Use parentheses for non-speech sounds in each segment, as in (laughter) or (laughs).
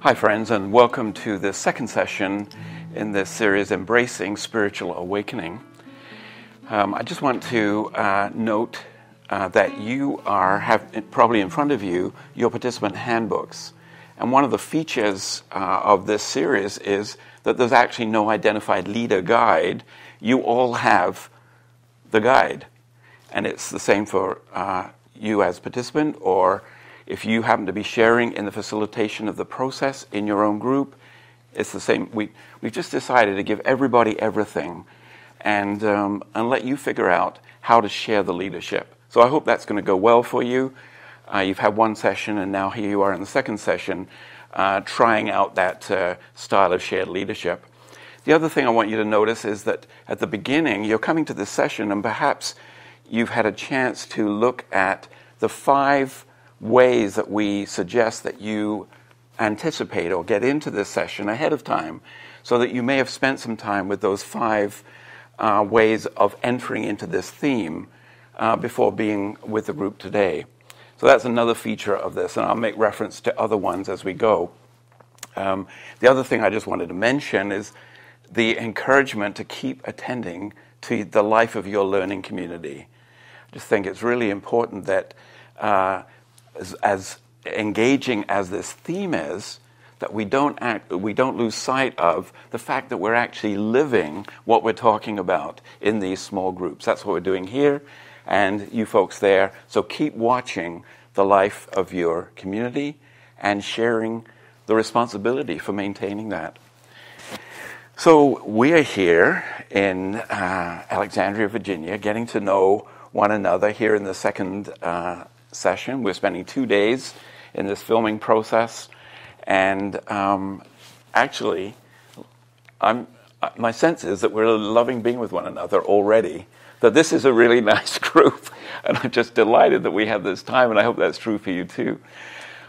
Hi, friends, and welcome to the second session in this series, Embracing Spiritual Awakening. Um, I just want to uh, note uh, that you are have probably in front of you your participant handbooks, and one of the features uh, of this series is that there's actually no identified leader guide. You all have the guide, and it's the same for uh, you as participant or if you happen to be sharing in the facilitation of the process in your own group, it's the same. We, we've just decided to give everybody everything and, um, and let you figure out how to share the leadership. So I hope that's going to go well for you. Uh, you've had one session, and now here you are in the second session uh, trying out that uh, style of shared leadership. The other thing I want you to notice is that at the beginning, you're coming to this session, and perhaps you've had a chance to look at the five ways that we suggest that you anticipate or get into this session ahead of time so that you may have spent some time with those five uh, ways of entering into this theme uh, before being with the group today. So that's another feature of this, and I'll make reference to other ones as we go. Um, the other thing I just wanted to mention is the encouragement to keep attending to the life of your learning community. I just think it's really important that uh, as, as engaging as this theme is, that we don't act, we don't lose sight of the fact that we're actually living what we're talking about in these small groups. That's what we're doing here, and you folks there. So keep watching the life of your community and sharing the responsibility for maintaining that. So we are here in uh, Alexandria, Virginia, getting to know one another here in the second uh, session. We're spending two days in this filming process, and um, actually, I'm, my sense is that we're loving being with one another already. That this is a really (laughs) nice group, and I'm just delighted that we have this time, and I hope that's true for you too.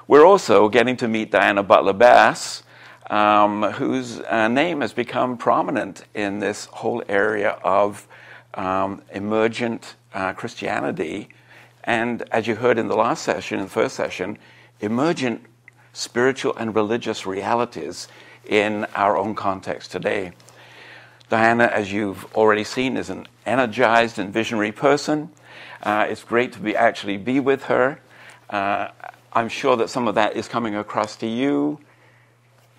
We're also getting to meet Diana Butler Bass, um, whose uh, name has become prominent in this whole area of um, emergent uh, Christianity and as you heard in the last session, in the first session, emergent spiritual and religious realities in our own context today. Diana, as you've already seen, is an energized and visionary person. Uh, it's great to be actually be with her. Uh, I'm sure that some of that is coming across to you.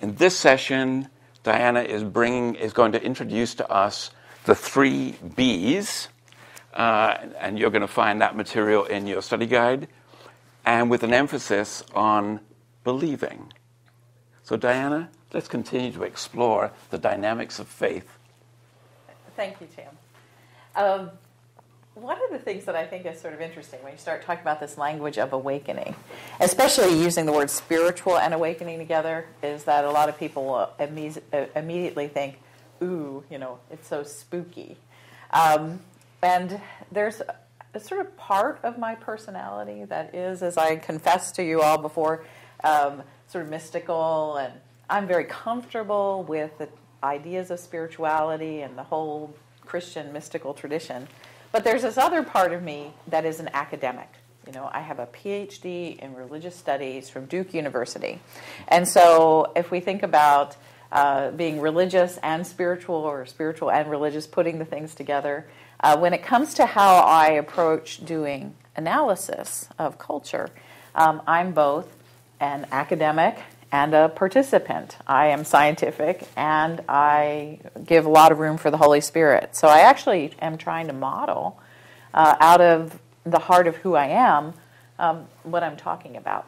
In this session, Diana is bringing is going to introduce to us the three B's uh, and you're going to find that material in your study guide, and with an emphasis on believing. So, Diana, let's continue to explore the dynamics of faith. Thank you, Tim. Um, one of the things that I think is sort of interesting when you start talking about this language of awakening, especially using the word spiritual and awakening together, is that a lot of people uh, immediately think, ooh, you know, it's so spooky. Um, and there's a sort of part of my personality that is, as I confessed to you all before, um, sort of mystical, and I'm very comfortable with the ideas of spirituality and the whole Christian mystical tradition. But there's this other part of me that is an academic. You know, I have a PhD in religious studies from Duke University. And so if we think about uh, being religious and spiritual, or spiritual and religious, putting the things together, uh, when it comes to how I approach doing analysis of culture, um, I'm both an academic and a participant. I am scientific and I give a lot of room for the Holy Spirit. So I actually am trying to model uh, out of the heart of who I am um, what I'm talking about.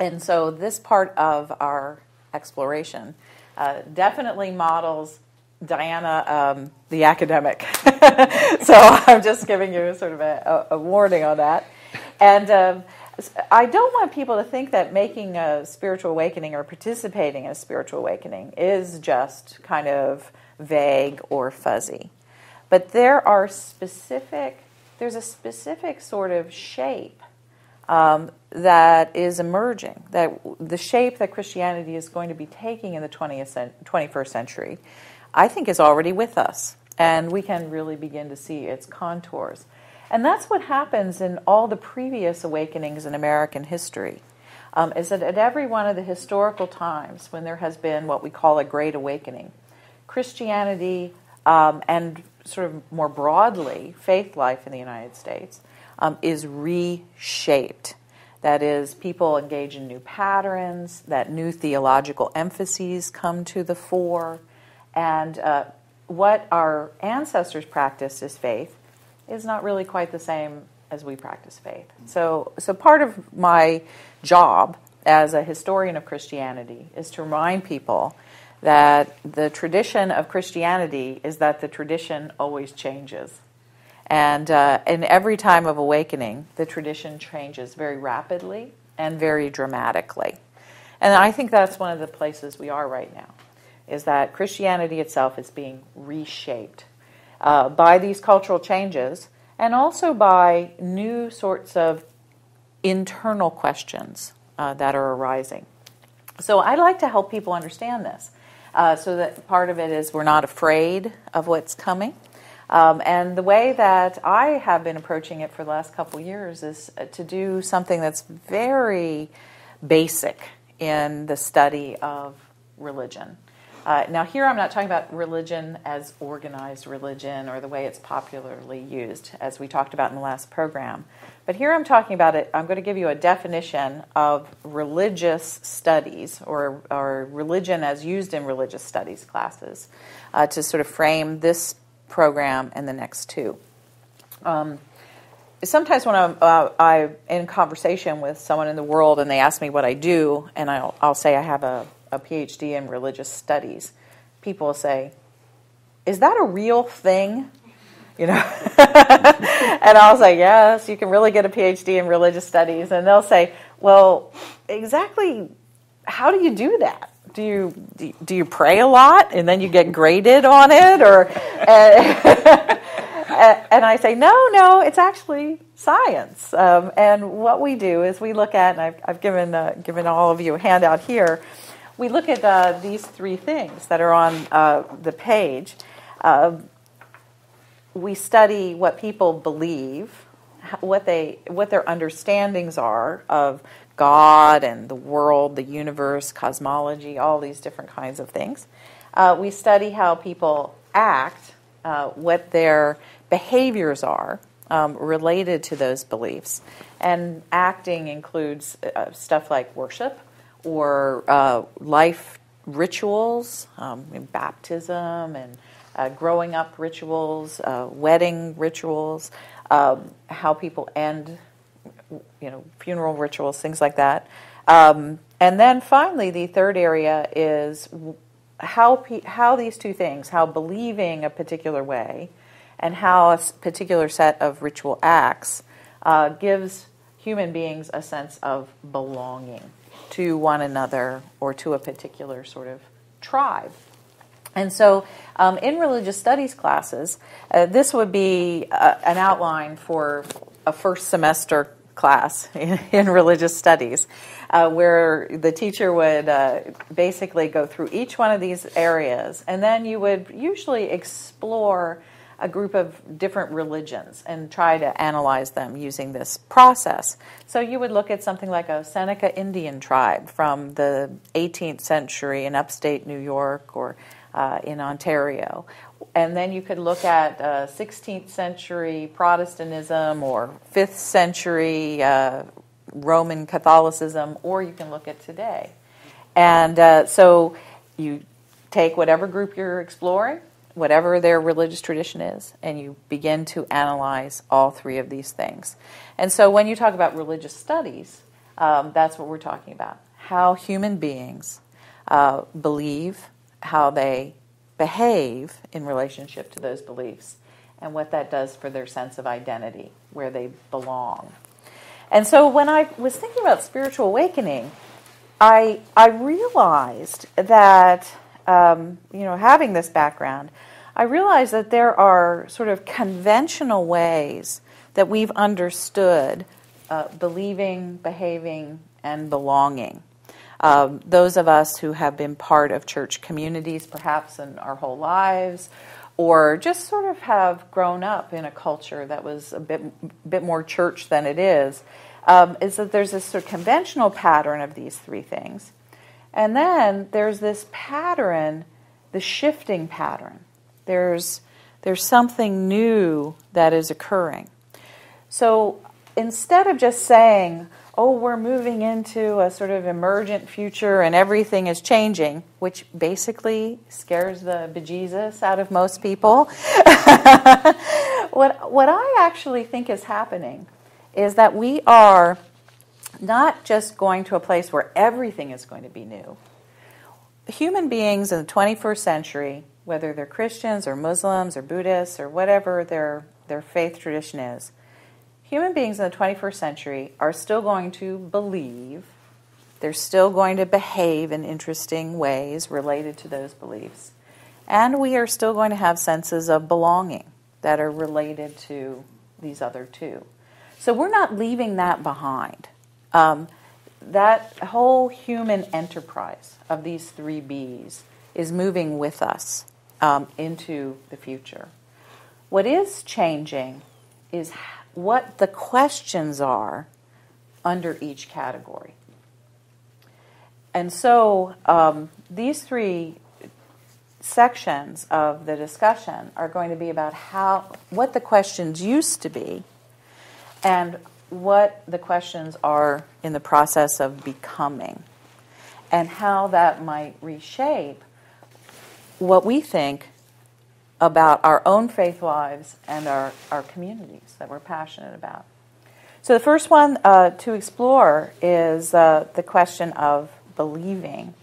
And so this part of our exploration uh, definitely models Diana, um, the academic. (laughs) so I'm just giving you sort of a, a warning on that. And um, I don't want people to think that making a spiritual awakening or participating in a spiritual awakening is just kind of vague or fuzzy. But there are specific, there's a specific sort of shape um, that is emerging, that the shape that Christianity is going to be taking in the 20th, 21st century I think is already with us. And we can really begin to see its contours. And that's what happens in all the previous awakenings in American history. um, is that at every one of the historical times when there has been what we call a great awakening, Christianity um, and sort of more broadly faith life in the United States um, is reshaped. That is, people engage in new patterns, that new theological emphases come to the fore, and uh, what our ancestors practiced as faith is not really quite the same as we practice faith. So, so part of my job as a historian of Christianity is to remind people that the tradition of Christianity is that the tradition always changes. And uh, in every time of awakening, the tradition changes very rapidly and very dramatically. And I think that's one of the places we are right now, is that Christianity itself is being reshaped uh, by these cultural changes and also by new sorts of internal questions uh, that are arising. So I like to help people understand this. Uh, so that part of it is we're not afraid of what's coming. Um, and the way that I have been approaching it for the last couple years is uh, to do something that's very basic in the study of religion. Uh, now, here I'm not talking about religion as organized religion or the way it's popularly used, as we talked about in the last program. But here I'm talking about it, I'm going to give you a definition of religious studies or, or religion as used in religious studies classes uh, to sort of frame this program and the next two. Um, sometimes when I'm, uh, I'm in conversation with someone in the world and they ask me what I do, and I'll, I'll say I have a a PhD in religious studies, people say, Is that a real thing? You know? (laughs) and I'll say, Yes, you can really get a PhD in religious studies. And they'll say, Well, exactly how do you do that? Do you do you pray a lot and then you get graded on it, or (laughs) and, (laughs) and I say no, no, it's actually science. Um, and what we do is we look at, and I've, I've given uh, given all of you a handout here we look at uh, these three things that are on uh, the page. Uh, we study what people believe, what they what their understandings are of God and the world, the universe, cosmology, all these different kinds of things. Uh, we study how people act, uh, what their behaviors are um, related to those beliefs, and acting includes uh, stuff like worship or uh, life rituals, um, baptism and uh, growing up rituals, uh, wedding rituals, um, how people end, you know, funeral rituals, things like that. Um, and then finally, the third area is how how these two things, how believing a particular way, and how a particular set of ritual acts uh, gives human beings a sense of belonging to one another or to a particular sort of tribe. And so, um, in religious studies classes, uh, this would be uh, an outline for a first semester class (laughs) in, in religious studies, uh, where the teacher would uh, basically go through each one of these areas, and then you would usually explore a group of different religions and try to analyze them using this process. So you would look at something like a Seneca Indian tribe from the 18th century in upstate New York or uh, in Ontario. And then you could look at uh, 16th century Protestantism or 5th century uh, Roman Catholicism, or you can look at today. And uh, so you take whatever group you're exploring whatever their religious tradition is, and you begin to analyze all three of these things. And so when you talk about religious studies, um, that's what we're talking about how human beings uh, believe, how they behave in relationship to those beliefs, and what that does for their sense of identity, where they belong. And so when I was thinking about spiritual awakening, I, I realized that, um, you know, having this background, I realize that there are sort of conventional ways that we've understood uh, believing, behaving, and belonging. Um, those of us who have been part of church communities perhaps in our whole lives, or just sort of have grown up in a culture that was a bit, bit more church than it is, um, is that there's this sort of conventional pattern of these three things. And then there's this pattern, the shifting pattern. There's, there's something new that is occurring. So instead of just saying, oh, we're moving into a sort of emergent future and everything is changing, which basically scares the bejesus out of most people. (laughs) what, what I actually think is happening is that we are not just going to a place where everything is going to be new. Human beings in the 21st century, whether they're Christians or Muslims or Buddhists or whatever their, their faith tradition is, human beings in the 21st century are still going to believe, they're still going to behave in interesting ways related to those beliefs, and we are still going to have senses of belonging that are related to these other two. So we're not leaving that behind. Um, that whole human enterprise of these three B's is moving with us um, into the future. What is changing is what the questions are under each category. And so um, these three sections of the discussion are going to be about how what the questions used to be and what the questions are in the process of becoming and how that might reshape what we think about our own faith lives and our, our communities that we're passionate about. So, the first one uh, to explore is uh, the question of believing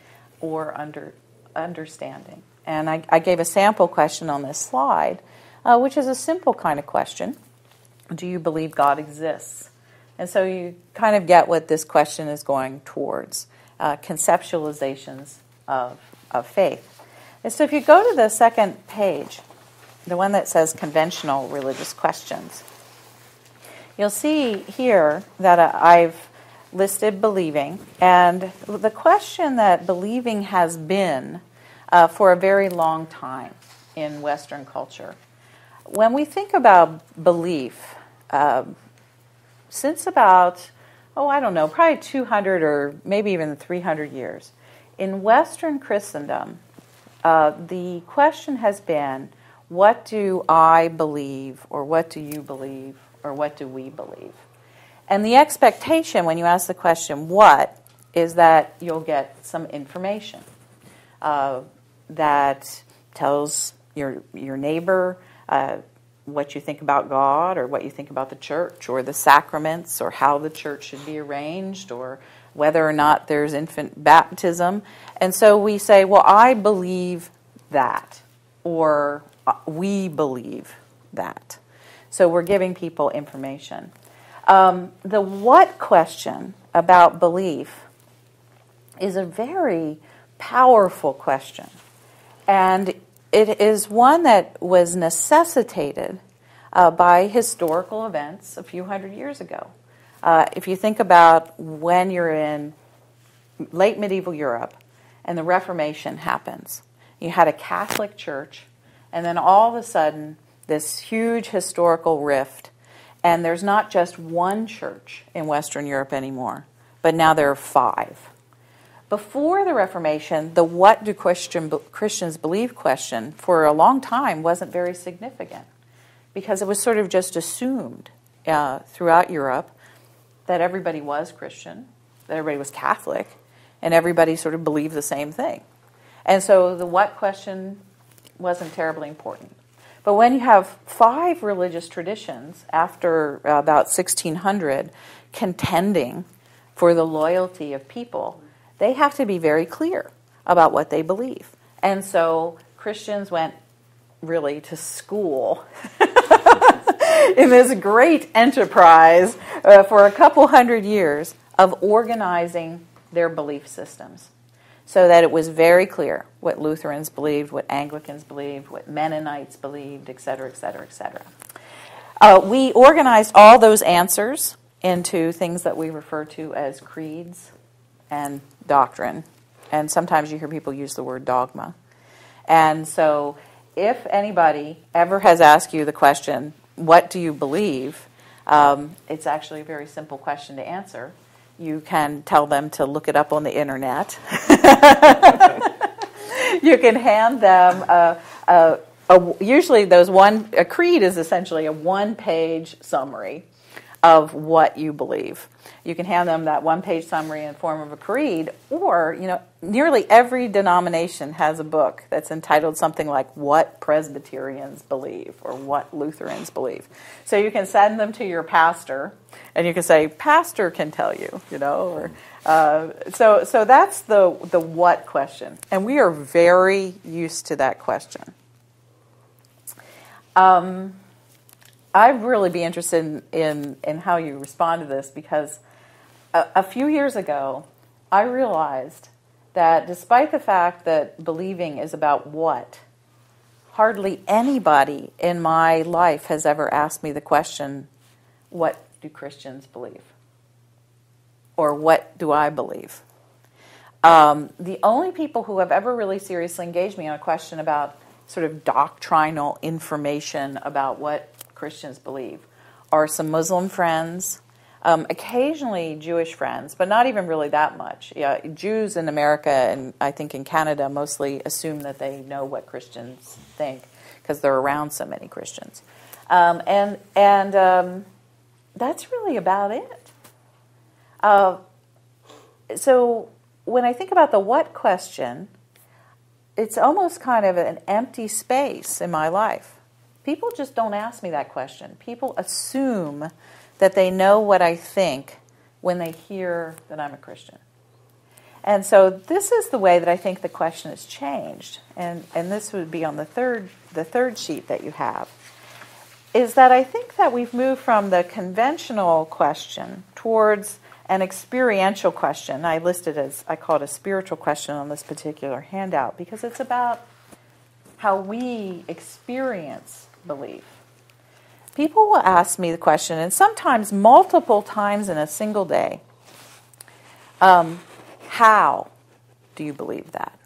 or under, understanding. And I, I, gave a sample question on this slide, uh, which is a simple kind of question Do you believe God exists? And so you kind of get what this question is going towards uh, conceptualizations of, of faith. And so if you go to the second page, the one that says conventional religious questions, you'll see here that uh, I've listed believing. And the question that believing has been uh, for a very long time in Western culture. When we think about belief, uh, since about, oh, I don't know, probably 200 or maybe even 300 years, in Western Christendom, uh, the question has been what do I believe, or what do you believe, or what do we believe? And the expectation when you ask the question, what, is that you'll get some information uh, that tells your, your neighbor, uh, what you think about God or what you think about the church or the sacraments or how the church should be arranged or whether or not there's infant baptism. And so we say, well, I believe that or uh, we believe that. So we're giving people information. Um, the what question about belief is a very powerful question. And it is one that was necessitated uh, by historical events a few hundred years ago. Uh, if you think about when you're in late medieval Europe and the Reformation happens, you had a Catholic church, and then all of a sudden, this huge historical rift, and there's not just one church in Western Europe anymore, but now there are five. Before the Reformation, the what do Christian, Christians believe question for a long time wasn't very significant because it was sort of just assumed uh, throughout Europe that everybody was Christian, that everybody was Catholic, and everybody sort of believed the same thing. And so the what question wasn't terribly important. But when you have five religious traditions after uh, about 1600 contending for the loyalty of people, they have to be very clear about what they believe. And so Christians went really to school (laughs) in this great enterprise uh, for a couple hundred years of organizing their belief systems so that it was very clear what Lutherans believed, what Anglicans believed, what Mennonites believed, et cetera, et cetera, et cetera. Uh, we organized all those answers into things that we refer to as creeds and doctrine. And sometimes you hear people use the word dogma. And so, if anybody ever has asked you the question, What do you believe? Um, it's actually a very simple question to answer. You can tell them to look it up on the internet. (laughs) you can hand them a, a, a, usually those one a creed is essentially a one page summary of what you believe you can hand them that one page summary in form of a creed, or, you know, nearly every denomination has a book that's entitled something like What Presbyterians Believe or What Lutherans Believe. So you can send them to your pastor, and you can say, Pastor can tell you, you know, or. Uh, so, so that's the, the what question. And we are very used to that question. Um, I'd really be interested in, in, in, how you respond to this because a, a few years ago, I realized that despite the fact that believing is about what, hardly anybody in my life has ever asked me the question, What do Christians believe? Or what do I believe? Um, the only people who have ever really seriously engaged me on a question about sort of doctrinal information about what Christians believe are some Muslim friends um, occasionally Jewish friends, but not even really that much. Yeah, Jews in America and I think in Canada mostly assume that they know what Christians think because they're around so many Christians, um, and and um, that's really about it. Uh, so when I think about the what question, it's almost kind of an empty space in my life. People just don't ask me that question. People assume that they know what I think when they hear that I'm a Christian. And so this is the way that I think the question has changed. And, and this would be on the third, the third sheet that you have. Is that I think that we've moved from the conventional question towards an experiential question. I listed as, I call it a spiritual question on this particular handout because it's about how we experience belief people will ask me the question, and sometimes multiple times in a single day um, How do you believe that?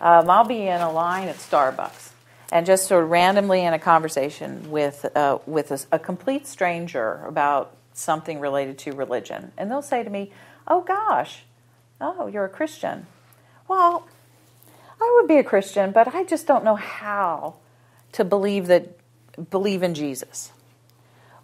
Um, I'll be in a line at Starbucks and just sort of randomly in a conversation with, uh, with a, a complete stranger about something related to religion. And they'll say to me, Oh gosh, oh, you're a Christian. Well, I would be a Christian, but I just don't know how to believe that believe in Jesus.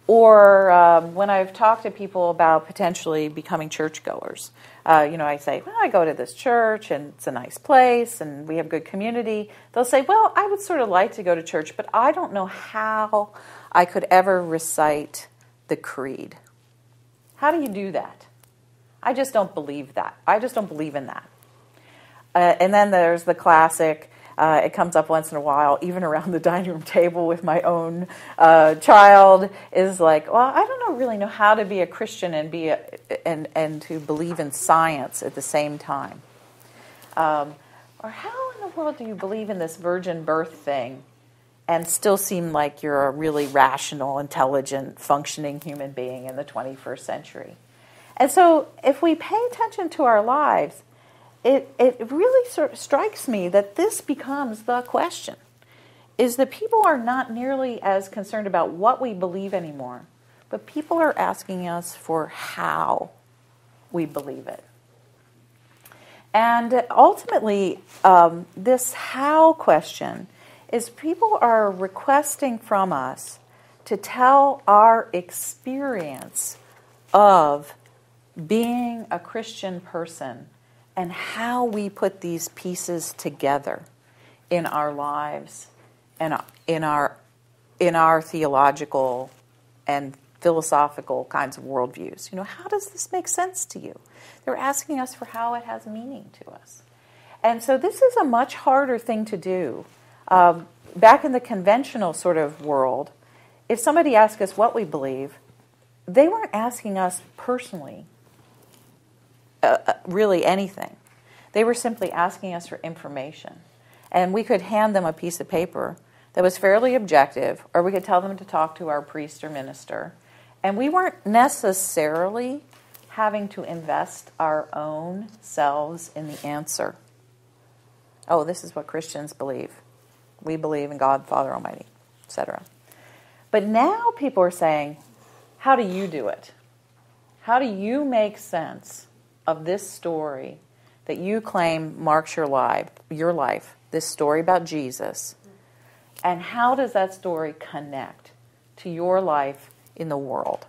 Or um, when I've talked to people about potentially becoming churchgoers, uh, you know, I say, well, I go to this church and it's a nice place and we have good community. They'll say, well, I would sort of like to go to church, but I don't know how I could ever recite the creed. How do you do that? I just don't believe that. I just don't believe in that. Uh, and then there's the classic, uh, it comes up once in a while, even around the dining room table with my own uh, child. Is like, well, I don't know, really know how to be a Christian and be a, and and to believe in science at the same time. Um, or how in the world do you believe in this virgin birth thing and still seem like you're a really rational, intelligent, functioning human being in the 21st century? And so, if we pay attention to our lives, it, it really sort of strikes me that this becomes the question is that people are not nearly as concerned about what we believe anymore, but people are asking us for how we believe it. And ultimately, um, this how question is people are requesting from us to tell our experience of being a Christian person and how we put these pieces together in our lives and in our in our theological and philosophical kinds of worldviews. You know, how does this make sense to you? They're asking us for how it has meaning to us. And so this is a much harder thing to do. Um, back in the conventional sort of world, if somebody asked us what we believe, they weren't asking us personally uh, uh, really anything. They were simply asking us for information. And we could hand them a piece of paper that was fairly objective, or we could tell them to talk to our priest or minister. And we weren't necessarily having to invest our own selves in the answer. Oh, this is what Christians believe. We believe in God, Father Almighty, etc. But now people are saying, how do you do it? How do you make sense of this story that you claim marks your life, your life, this story about Jesus? And how does that story connect to your life in the world?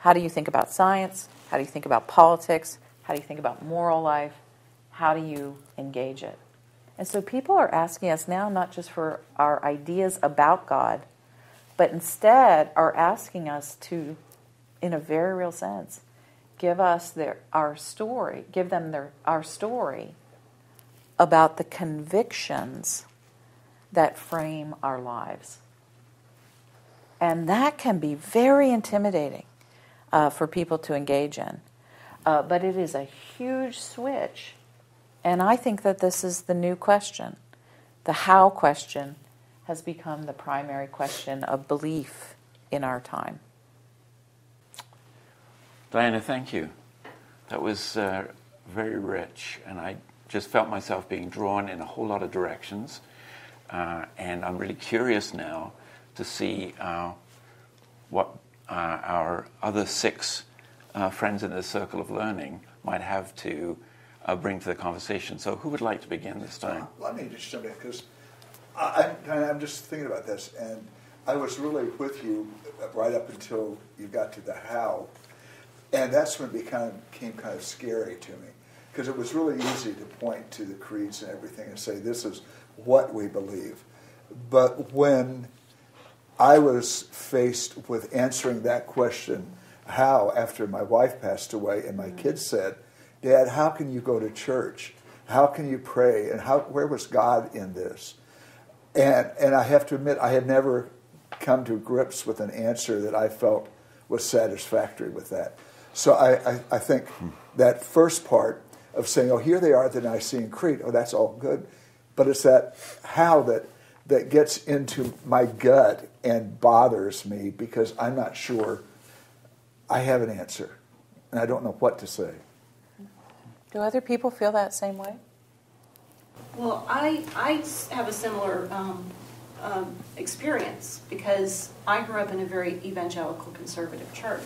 How do you think about science? How do you think about politics? How do you think about moral life? How do you engage it? And so people are asking us now not just for our ideas about God, but instead are asking us to, in a very real sense, give us their, our story, give them their, our story about the convictions that frame our lives. And that can be very intimidating uh, for people to engage in. Uh, but it is a huge switch. And I think that this is the new question. The how question has become the primary question of belief in our time. Diana, thank you. That was uh, very rich, and I just felt myself being drawn in a whole lot of directions. Uh, and I'm really curious now to see uh, what uh, our other six uh, friends in the circle of learning might have to uh, bring to the conversation. So, who would like to begin this time? Let me just jump in because I'm, I'm just thinking about this, and I was really with you right up until you got to the how, and that's when it became, became kind of scary to me because it was really easy to point to the creeds and everything and say this is what we believe, but when I was faced with answering that question, how after my wife passed away and my kids said, "Dad, how can you go to church? How can you pray? And how where was God in this?" And, and I have to admit, I had never come to grips with an answer that I felt was satisfactory with that. So I, I, I think that first part of saying, oh, here they are at the Nicene Creed, oh, that's all good. But it's that how that, that gets into my gut and bothers me because I'm not sure I have an answer and I don't know what to say. Do other people feel that same way? Well, I, I have a similar um, um, experience because I grew up in a very evangelical conservative church.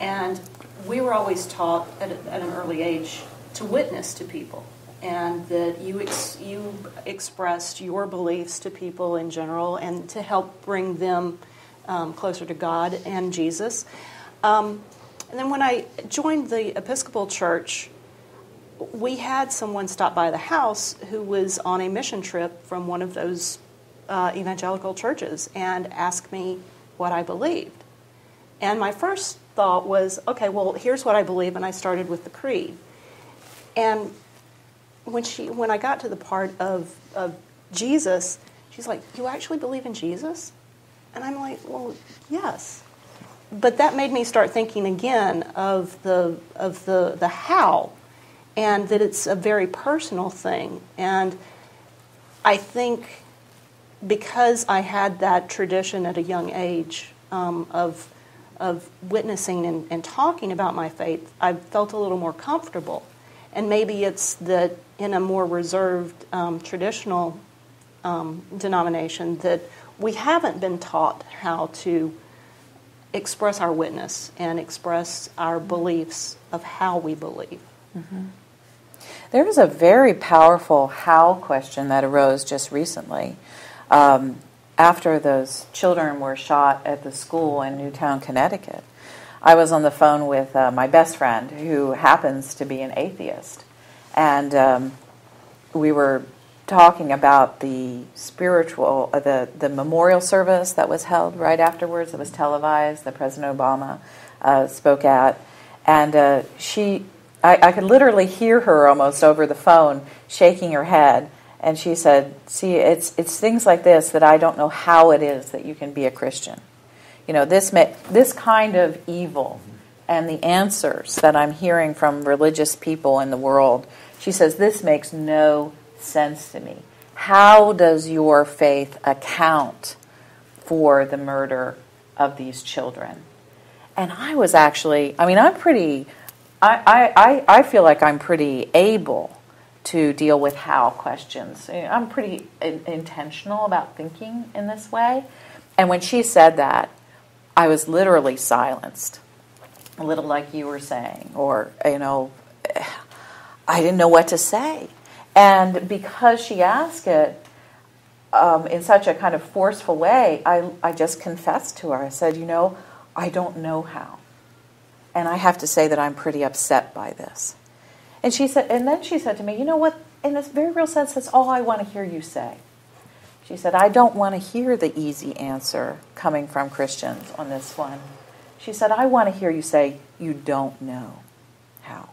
And we were always taught at, a, at an early age to witness to people and that you, ex, you expressed your beliefs to people in general and to help bring them um, closer to God and Jesus. Um, and then when I joined the Episcopal Church, we had someone stop by the house who was on a mission trip from one of those uh, evangelical churches and ask me what I believed. And my first thought was, okay, well, here's what I believe, and I started with the creed. And when she, when I got to the part of, of Jesus, she's like, "You actually believe in Jesus?" And I'm like, "Well, yes." But that made me start thinking again of the of the the how and that it's a very personal thing. And I think because I had that tradition at a young age um, of, of witnessing and, and talking about my faith, I felt a little more comfortable. And maybe it's that in a more reserved um, traditional um, denomination that we haven't been taught how to express our witness and express our beliefs of how we believe. Mm-hmm. There was a very powerful how question that arose just recently. Um, after those children were shot at the school in Newtown, Connecticut, I was on the phone with uh, my best friend who happens to be an atheist. And um, we were talking about the spiritual, uh, the, the memorial service that was held right afterwards. It was televised, that President Obama uh, spoke at. And uh, she I, I could literally hear her almost over the phone shaking her head. And she said, See, it's, it's things like this that I don't know how it is that you can be a Christian. You know, this, this kind of evil and the answers that I'm hearing from religious people in the world, she says, This makes no sense to me. How does your faith account for the murder of these children? And I was actually, I mean, I'm pretty I, I, I feel like I'm pretty able to deal with how questions. I'm pretty in, intentional about thinking in this way. And when she said that, I was literally silenced, a little like you were saying, or, you know, (sighs) I didn't know what to say. And because she asked it um, in such a kind of forceful way, I, I just confessed to her. I said, You know, I don't know how. And I have to say that I'm pretty upset by this. And she said, and then she said to me, You know what? In this very real sense, that's all I want to hear you say. She said, I don't want to hear the easy answer coming from Christians on this one. She said, I want to hear you say, You don't know how.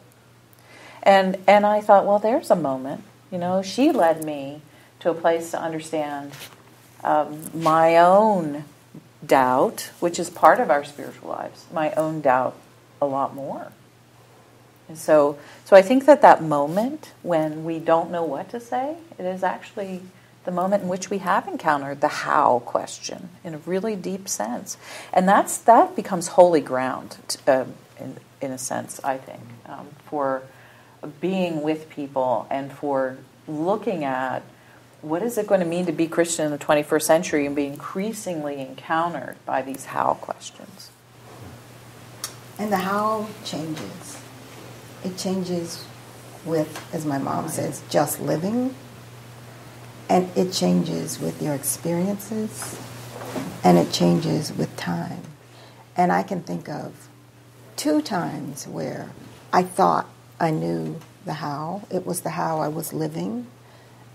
And, and I thought, well, there's a moment. You know, she led me to a place to understand um, my own doubt, which is part of our spiritual lives, my own doubt a lot more. And so, so I think that that moment when we don't know what to say, it is actually the moment in which we have encountered the how question in a really deep sense, and that's that becomes holy ground, uh, in in a sense, I think, um, for being with people and for looking at what is it going to mean to be Christian in the 21st century and be increasingly encountered by these how questions. And the how changes. It changes with, as my mom says, just living. And it changes with your experiences. And it changes with time. And I can think of two times where I thought I knew the how. It was the how I was living.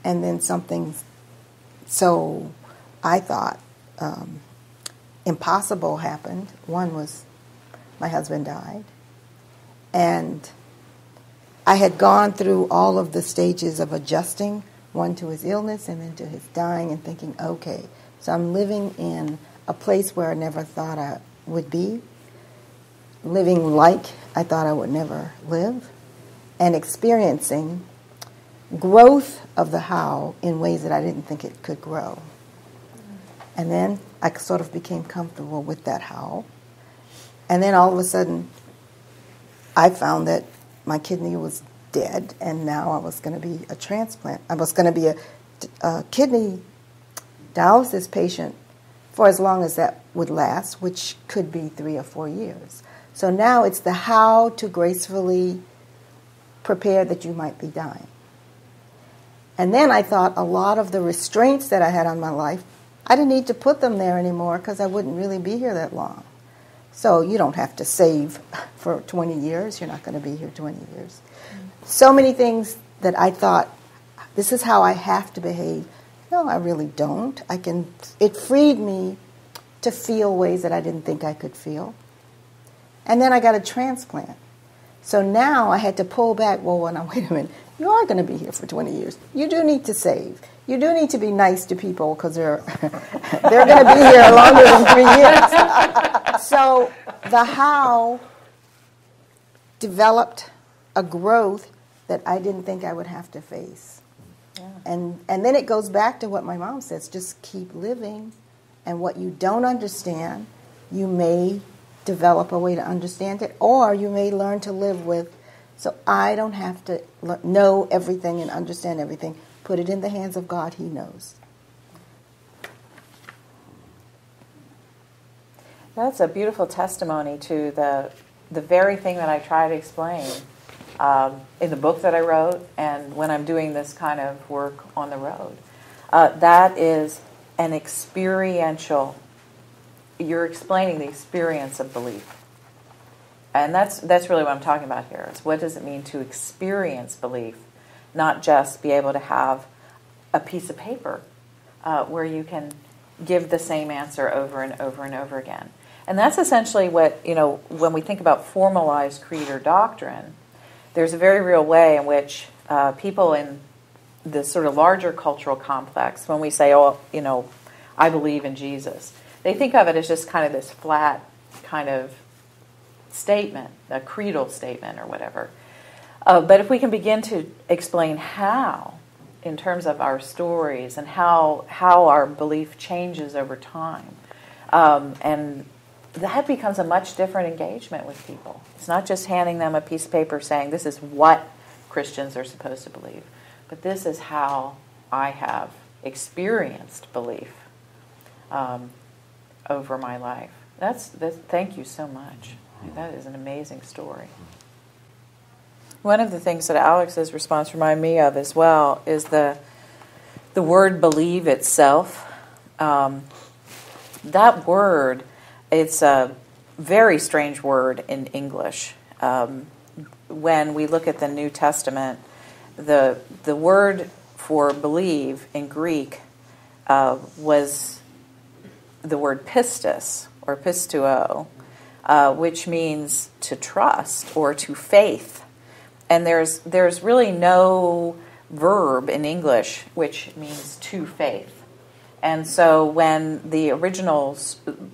And then something so I thought um, impossible happened. One was my husband died. And I had gone through all of the stages of adjusting, one to his illness and then to his dying, and thinking, okay, so I'm living in a place where I never thought I would be, living like I thought I would never live, and experiencing growth of the how in ways that I didn't think it could grow. And then I sort of became comfortable with that how. And then all of a sudden, I found that my kidney was dead, and now I was going to be a transplant. I was going to be a, a kidney dialysis patient for as long as that would last, which could be three or four years. So now it's the how to gracefully prepare that you might be dying. And then I thought a lot of the restraints that I had on my life, I didn't need to put them there anymore because I wouldn't really be here that long. So you don't have to save for 20 years. You're not going to be here 20 years. Mm-hmm. So many things that I thought, this is how I have to behave. No, I really don't. I can. It freed me to feel ways that I didn't think I could feel. And then I got a transplant. So now I had to pull back. Well, well (laughs) now wait a minute. You are going to be here for 20 years. You do need to save. You do need to be nice to people because they're (laughs) they're going to be here longer than three years. (laughs) so the how developed a growth that I didn't think I would have to face. Yeah. And and then it goes back to what my mom says, just keep living and what you don't understand, you may develop a way to understand it or you may learn to live with so I don't have to know everything and understand everything. Put it in the hands of God, He knows. That's a beautiful testimony to the, the very thing that I try to explain um, in the book that I wrote and when I'm doing this kind of work on the road. Uh, that is an experiential, you're explaining the experience of belief. And that's, that's really what I'm talking about here. Is what does it mean to experience belief, not just be able to have a piece of paper uh, where you can give the same answer over and over and over again. And that's essentially what, you know, when we think about formalized creed or doctrine, there's a very real way in which uh, people in the sort of larger cultural complex, when we say, oh, you know, I believe in Jesus, they think of it as just kind of this flat kind of statement, a creedal statement or whatever. Uh, but if we can begin to explain how, in terms of our stories and how how our belief changes over time, um, and that becomes a much different engagement with people. It's not just handing them a piece of paper saying this is what Christians are supposed to believe, but this is how I have experienced belief. Um, over my life. That's, that's thank you so much. That is an amazing story. One of the things that Alex's response reminded me of as well is the the word believe itself. Um, that word, it's a very strange word in English. Um, when we look at the New Testament, the the word for believe in Greek uh, was the word pistis or pisteuo, uh, which means to trust or to faith. And there's there's really no verb in English which means to faith. And so when the original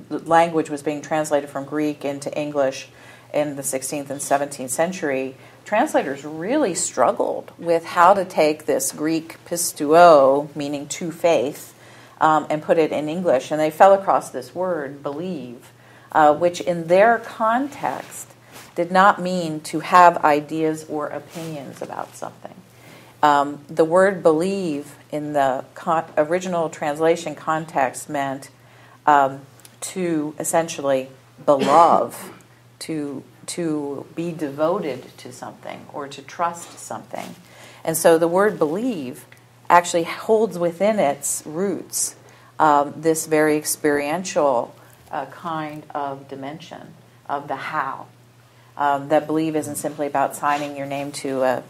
language was being translated from Greek into English in the 16th and 17th century, translators really struggled with how to take this Greek pisteuo, meaning to faith, um, and put it in English. And they fell across this word, believe, uh, which in their context did not mean to have ideas or opinions about something. Um, the word believe in the con- original translation context meant um, to essentially belove, (coughs) to, to be devoted to something or to trust something. And so the word believe actually holds within its roots um, this very experiential uh, kind of dimension of the how. Um, that believe isn't simply about signing your name to a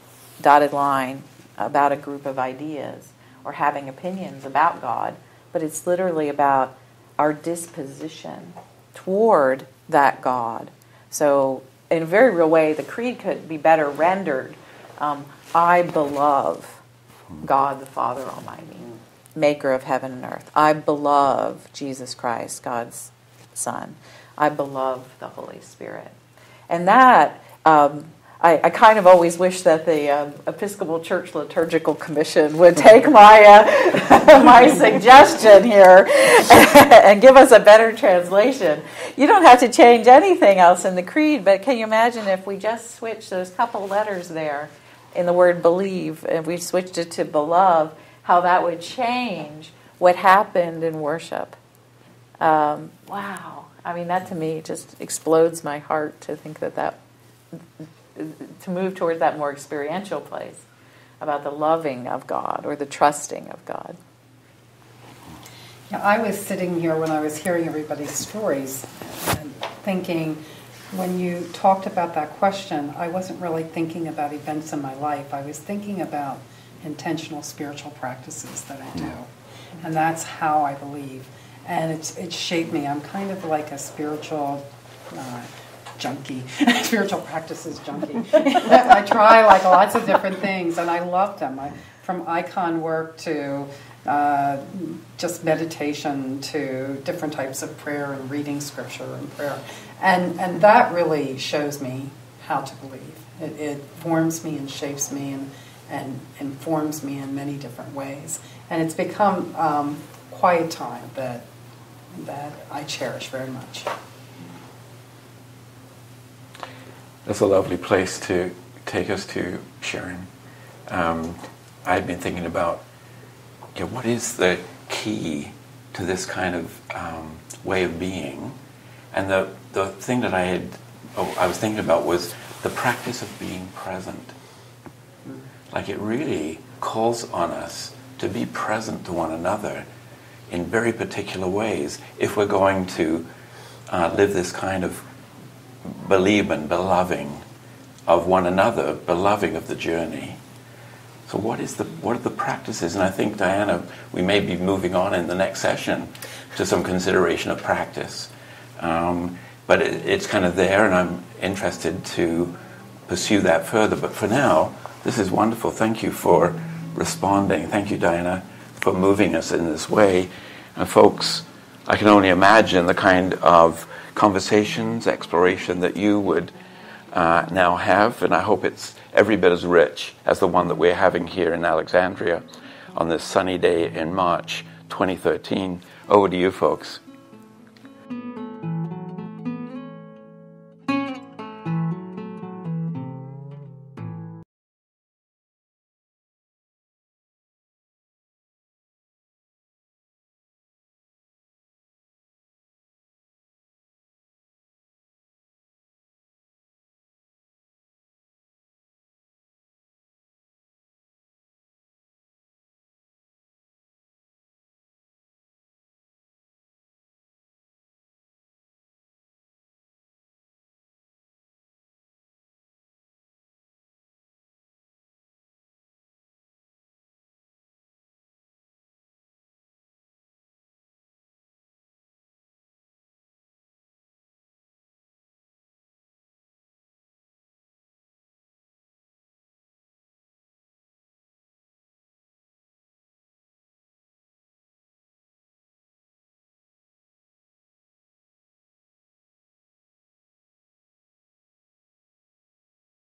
dotted line about a group of ideas or having opinions about God, but it's literally about our disposition toward that God. So, in a very real way, the creed could be better rendered um, I belove God the Father Almighty, maker of heaven and earth. I belove Jesus Christ, God's Son. I belove the Holy Spirit. And that um, I, I, kind of always wish that the uh, Episcopal Church Liturgical Commission would (laughs) take my uh, (laughs) my suggestion here (laughs) and give us a better translation. You don't have to change anything else in the creed, but can you imagine if we just switched those couple letters there in the word believe and we switched it to beloved, how that would change what happened in worship? Um, wow. I mean, that to me just explodes my heart to think that that to move towards that more experiential place about the loving of God or the trusting of God. Yeah, I was sitting here when I was hearing everybody's stories and thinking, when you talked about that question, I wasn't really thinking about events in my life. I was thinking about intentional spiritual practices that I do. And that's how I believe. And it's, it's shaped me. I'm kind of like a spiritual uh, junkie, (laughs) spiritual practices junkie. (laughs) I try like lots of different things, and I love them. I, from icon work to uh, just meditation to different types of prayer and reading scripture and prayer, and and that really shows me how to believe. It, it forms me and shapes me and and informs me in many different ways, and it's become um, quiet time that that I cherish very much. That's a lovely place to take us to, Sharon. Um, I've been thinking about you know, what is the key to this kind of um, way of being, and the the thing that I had oh, I was thinking about was the practice of being present. Like it really calls on us to be present to one another in very particular ways if we're going to uh, live this kind of believing, beloving of one another, beloving of the journey. So what is the what are the practices? And I think Diana, we may be moving on in the next session to some consideration of practice. Um, but it, it's kind of there, and I'm interested to pursue that further. But for now, this is wonderful. Thank you for responding. Thank you, Diana, for moving us in this way. And folks, I can only imagine the kind of conversations, exploration that you would uh, now have, and I hope it's every bit as rich as the one that we're having here in Alexandria on this sunny day in March 2013. Over to you, folks.